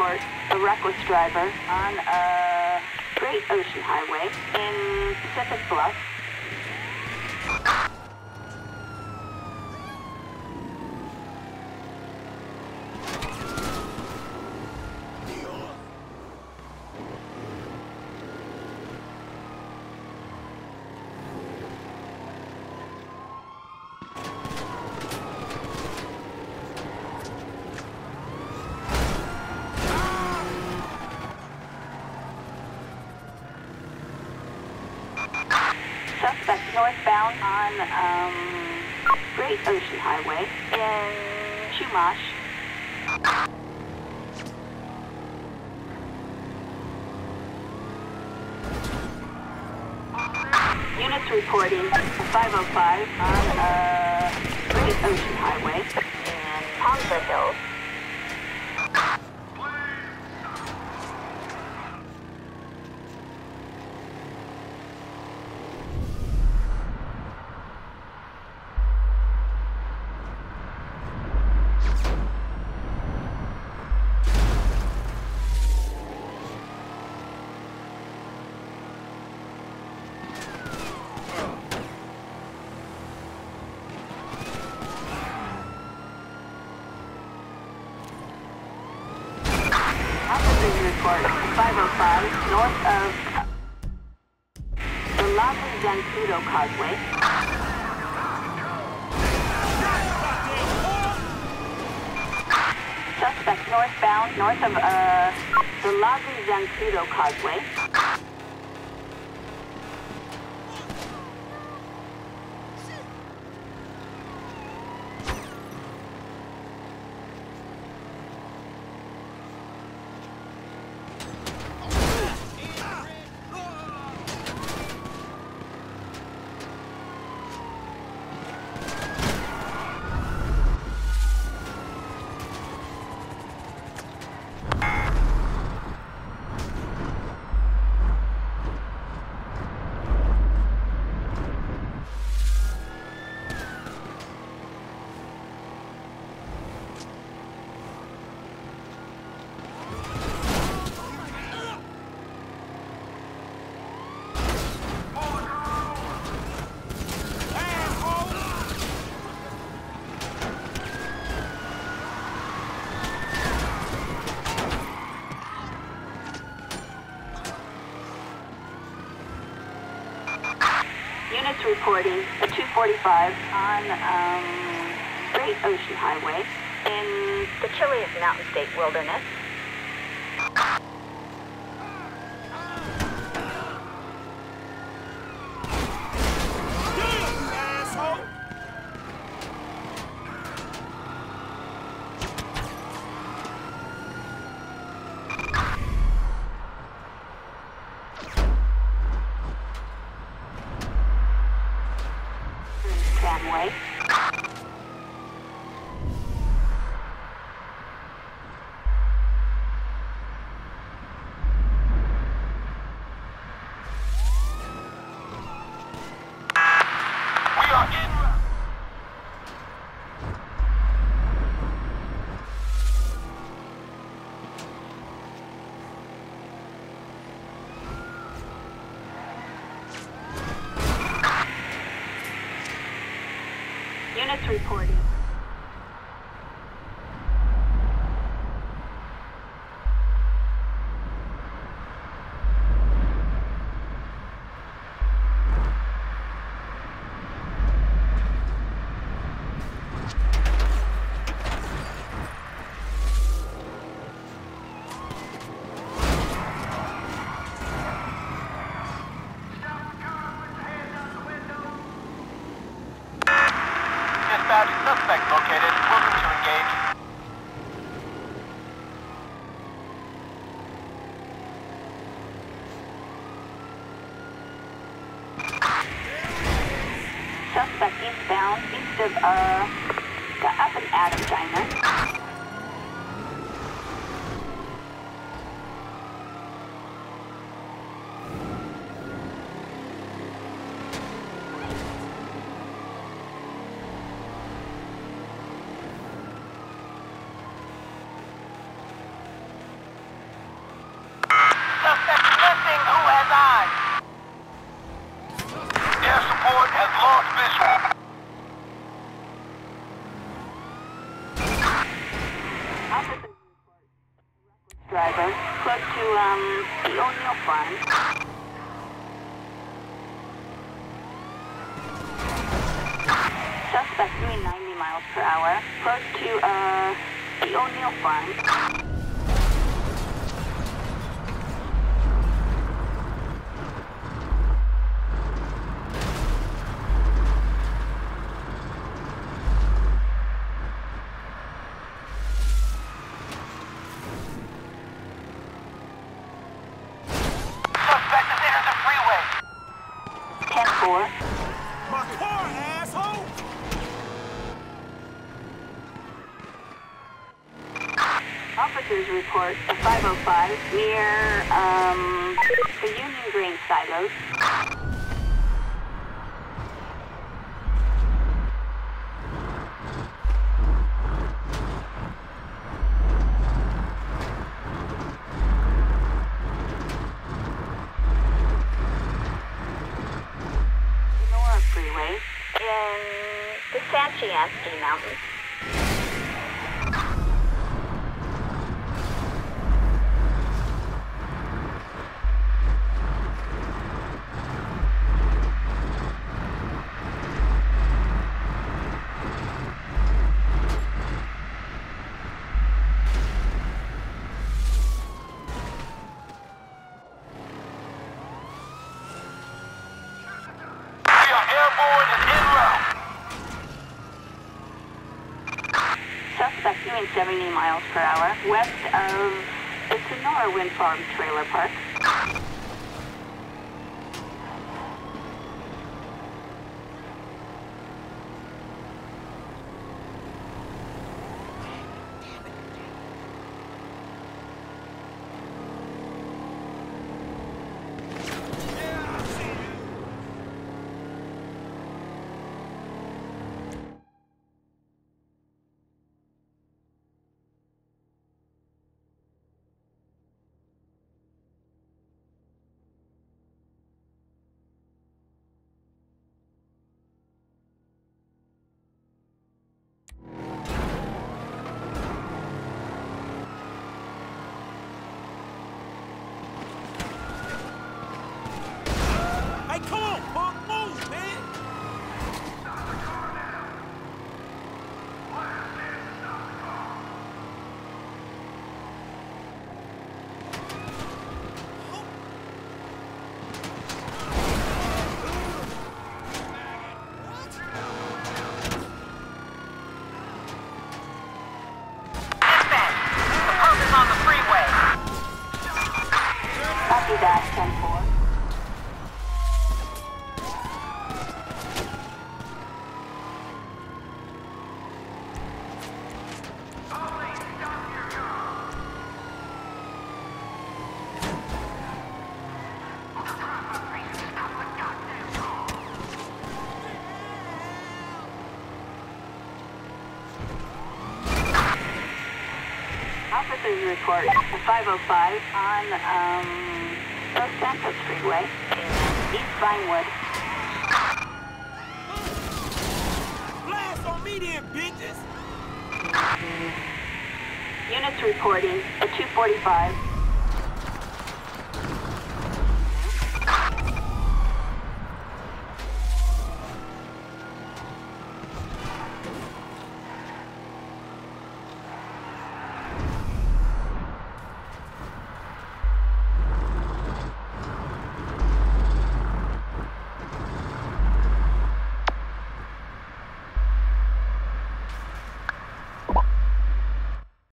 Report a reckless driver on a Great Ocean Highway in Pacific Bluff. Suspect northbound on um, Great Ocean Highway in Chumash. Units reporting 505 on uh, Great Ocean Highway in Palmsville Hills. Causeway. Suspect northbound north of uh, the Lago Zancudo Causeway. Reporting a 245 on um, Great Ocean Highway in the Chiliad Mountain State Wilderness. Units reporting. of uh, the Up-n-Atom diner. Air support has lost visual. Close to uh, the O'Neill farm. Suspect report a 505 near um, the Union Grain silos. Nora Freeway in the San Chianski Mountains. 70 miles per hour west of the Sonora Wind Farm Trailer Park. Copy that, 10-4. Officers report a 505 on um, Los Santos Freeway in East Vinewood. Blast on me then, bitches! Units reporting at 245